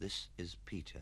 This is Peter.